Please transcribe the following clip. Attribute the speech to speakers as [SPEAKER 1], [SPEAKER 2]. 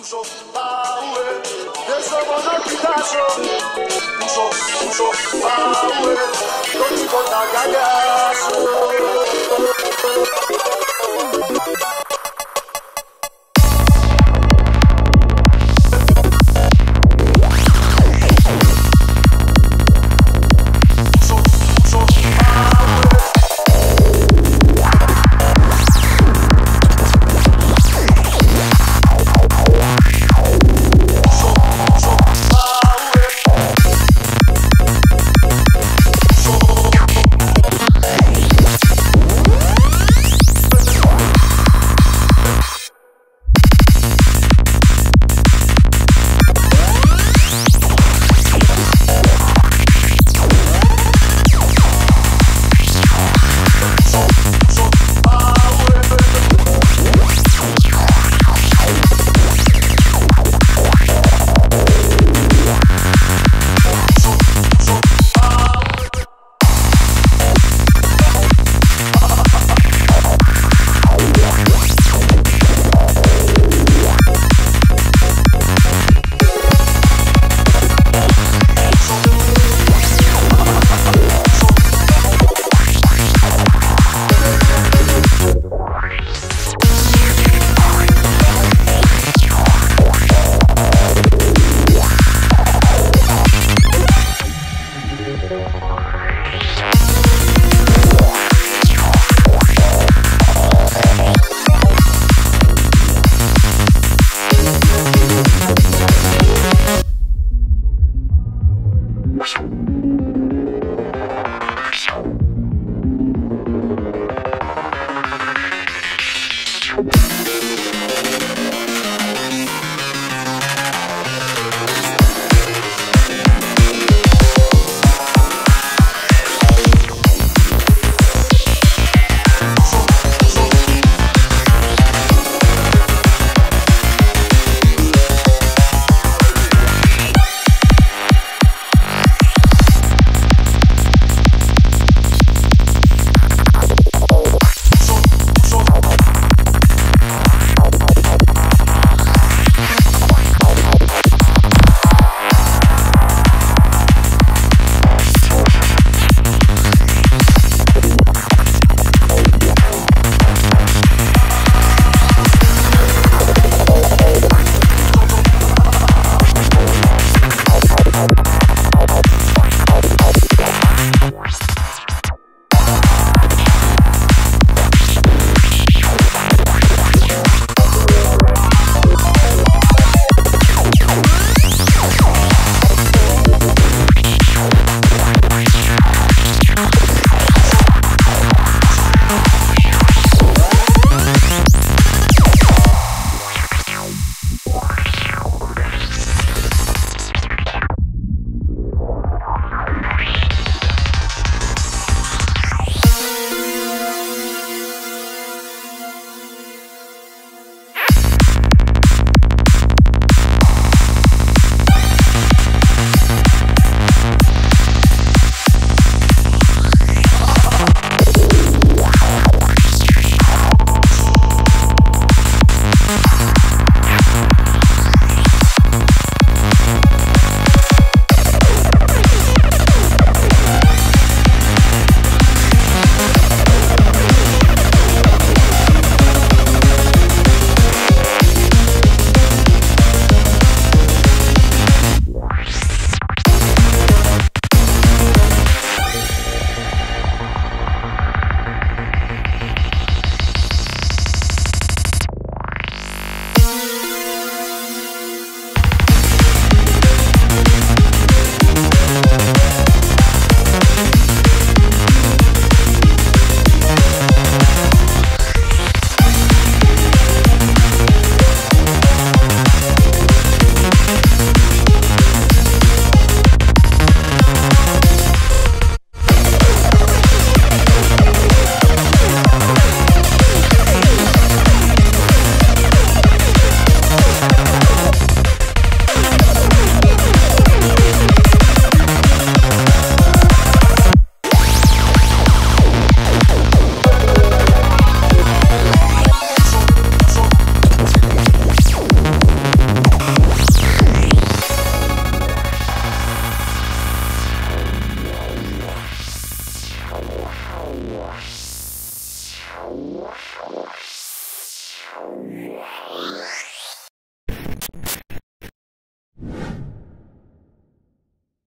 [SPEAKER 1] uso mały, wiesz, co może pitaso. Uso, uso mały, to tylko na gagasu. Tchau.